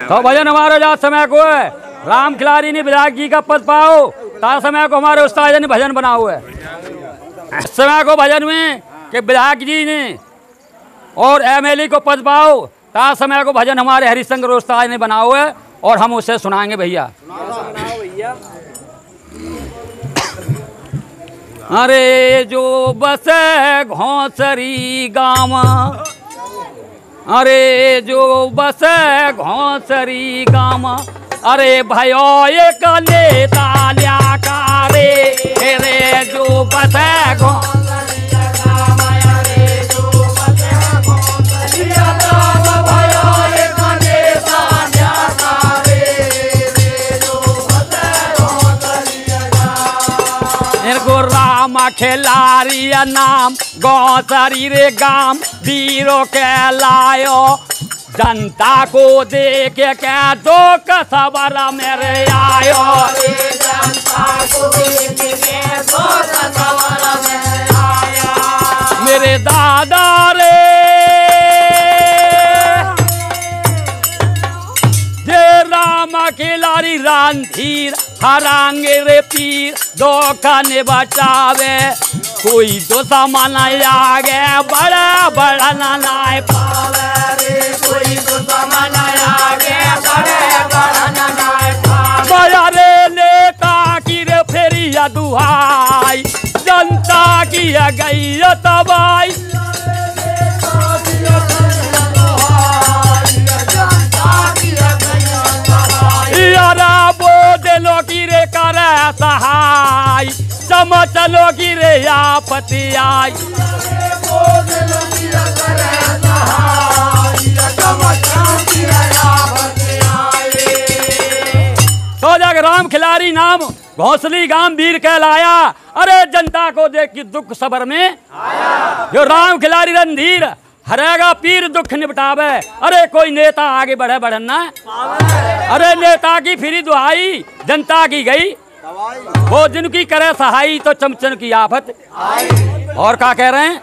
तो भजन हमारे जा समय को है। राम खिलाड़ी ने विधायक जी का पद पाओ, ता समय को हमारे उस्ताद ने भजन बना हुआ है। समय को भजन में कि विधायक जी ने और एमएलए को पद पाओ, ता समय को भजन हमारे हरिशंकर उस्ताद ने बना हुआ है, और हम उसे सुनाएँगे भैया। अरे जो बसे घोंसरी गाँव अरे जो बस घोसरी गाम, अरे भयो एक लेता ल्या रे। रे जो बस घोंसरी खिलारी नाम गौसरी रे गाम, वीरों के लायो जनता को देख के दुख सबर मेरे आयो। मेरे दादा रे, जे राम खिलारी रांधीर, हरांगे रे पीर दोखन बचावे। कोई तो सामान आगे, बड़ा बड़ा ना लाए पावे कोई तो सामान आगे, बड़े, बड़ा ना लाए पावे। बड़ा रे दुहाई, जनता की गई तबाई यारा बोदलो की रे करे सहाय। समचलो की रे आपत्ति आई। तो जग राम खिलारी नाम घोसली गाँव वीर कहलाया। अरे जनता को देख के दुख सबर में आया। जो राम खिलारी रणधीर हरेगा पीर दुख निपटावे। अरे कोई नेता आगे बढ़े बढ़ना अरे नेता की फिरी दुहाई जनता की गई। वो जिनकी करे सहाई तो चमचन की आफत। और क्या कह रहे हैं?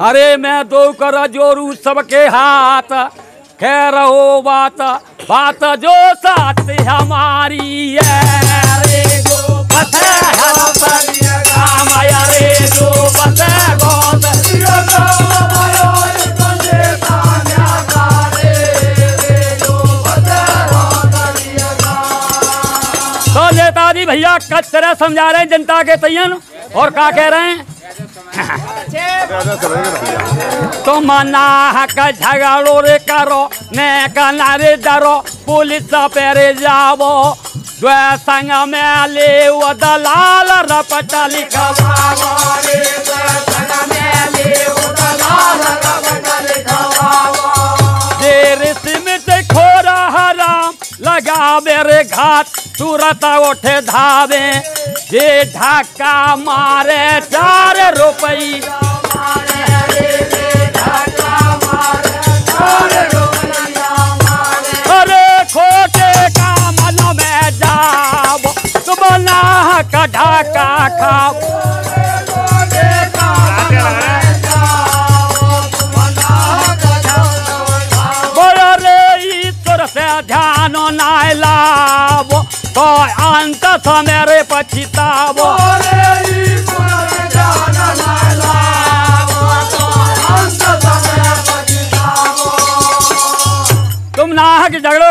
अरे मैं दो कर जोरू सबके हाथ। कह रहो बात बात जो साथ हमारी है। कच तरह समझा रहे हैं जनता के तयन और क्या कह रहे हैं? तो मना का झगड़ो रे करो मैं कना रे डरो, पुलिस पेरे द्वे संग में ले दलाल रपट लिखवावो। रे द्वे संग में ले वो दलाल रपट लिखवावो जे रिस्मित खोरा हराम लगा मेरे घाट तुरंत उठे धावे जे ढाका मारे चार रुपई।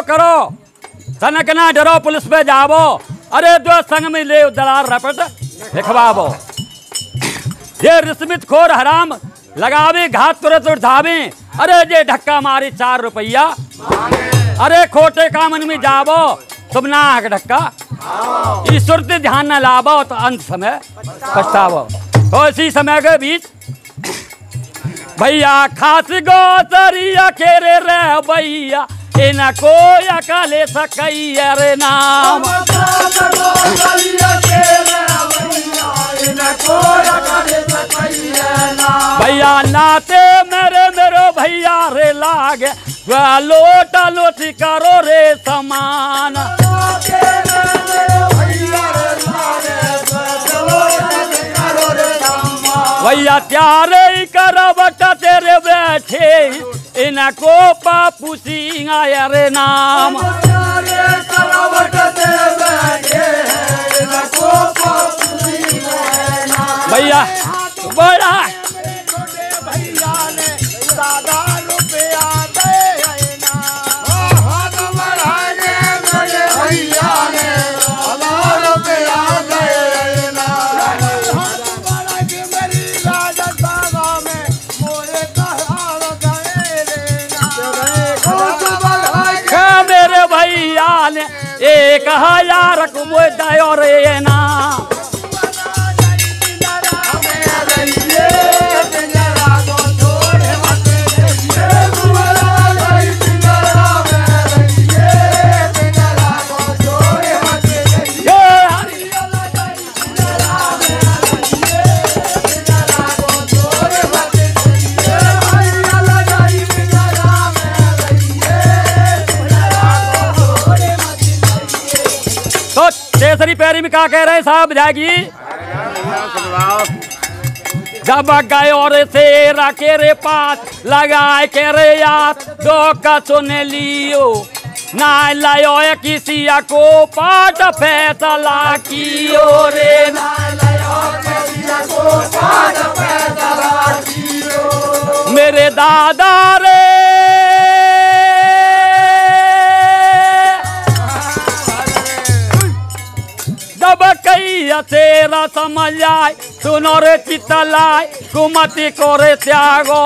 करो। तनक ना डरो पुलिस पे जावो। अरे दो संग में ले दलाल रपट लिखवावो। ये रिस्मित खोर हराम लगावे घात तुरंत उठावे। अरे जे धक्का मारी चार रुपया। अरे खोटे कामन में जावो तुम ना हक धक्का ईश्वर से ध्यान न लावो तो अंत समय पछतावो। तो इसी समय के बीच भैया खास गोतरिया खेरे रे भैया। इन को अकले सकैया रे नाम। भैया नाते मेरे मेरो भैया रे लागे लोटा लोटी करो रे समान। भैया त्यारे ही कर तेरे बैठे इनको पप्पू सिंह रे नाम भैया बड़ा एक हज़ार कुमो दयो रे क्या कह रहे साहब, जाएगी। जब गए और शेरा के रे पास, लगाए के रे याद दो का सुन लियो। ना लायो किसी को पाट फैसला कियो रे। ना मेरे दादा कई तेरा समझ आए सुनो रे चितलाए कुमति को रे त्यागो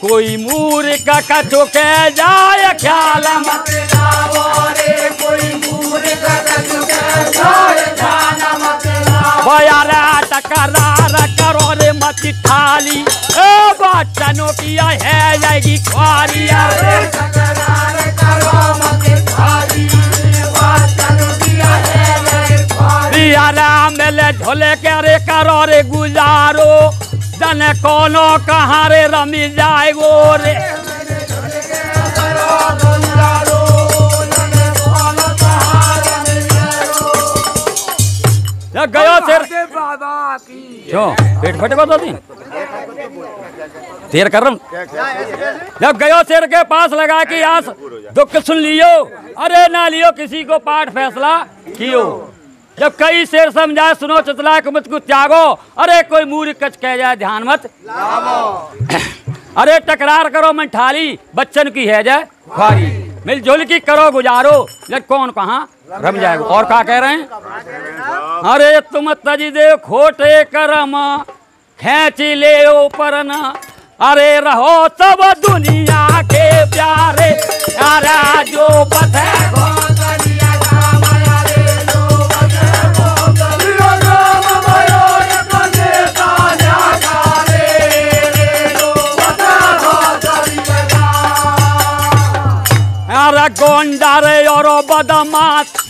कोई मूर्ख कछु के जाए ख्याल मत लावो रे कोई मूर्ख कछु के जाए ख्याल मत लावो बयारा टकरार करो रे मत ठाली ए बच्चनों की है जाएगी ख्वारिया रे टकरार करो मत ठाली बच्चनों की है जाएगी रियारा मेले झोले के रे करो रे गुजारो। जने कोनो कहाँ रे रमी जाए गो रे गयो की क्यों पेट फटे को दो शेर कर। जब गयो शेर के पास लगा कि आस दुख सुन लियो। अरे ना लियो किसी को पाठ फैसला कियो। जब कई शेर समझाए सुनो चतला को मुझको त्यागो। अरे, कोई मूर्ख कच कह जाए, ध्यान मत। अरे टकरार करो मैं ठाली बच्चन की है जाए ख्वारी मिलजुल की करो गुजारो जब कौन कहाँ? रम जाएगा और क्या कह रहे हैं? अरे, तुम तजी दे खोटे करम, खेच ले ऊपर न अरे, रहो सब दुनिया के प्यारे यारा जो बथे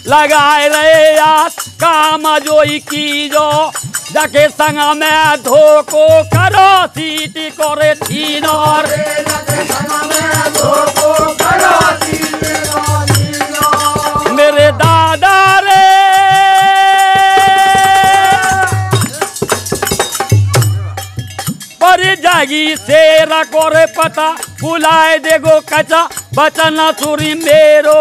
लगाए रे यार, काम जो की जो जाके संग में धोको करो, सीट करे तीनों रे मेरे दादा रे। पर जागी शेरा, कोरे पता, बुलाए देगो कचा, बचन सुरी मेरो।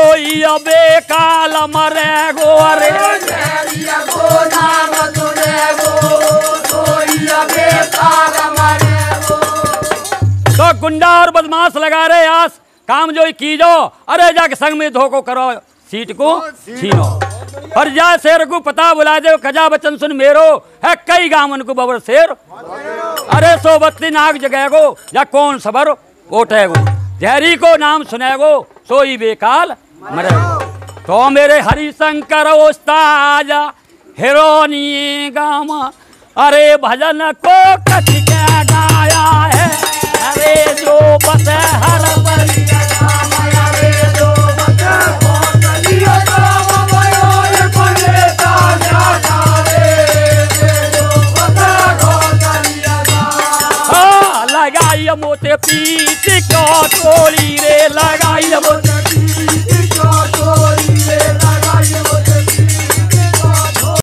कोई अबे काल मरे गो अरे। तो गुंडा और बदमाश लगा रहे आस काम जो की जो अरे जाके संग में धोखो करो सीट को छीनो। और जा शेर को पता बुला दे खजा बचन सुन मेरो। है कई गामन को बबर शेर। अरे सो बत्ती नाग जगह गो या कौन सबर ओटे गो। जहरी को नाम सुने गो सोई बेकाल। मरे। तो मेरे हरिशंकर उस्ताद, हिरोनी गामा। अरे भजन को कथ क्या गाया है। अरे जो बस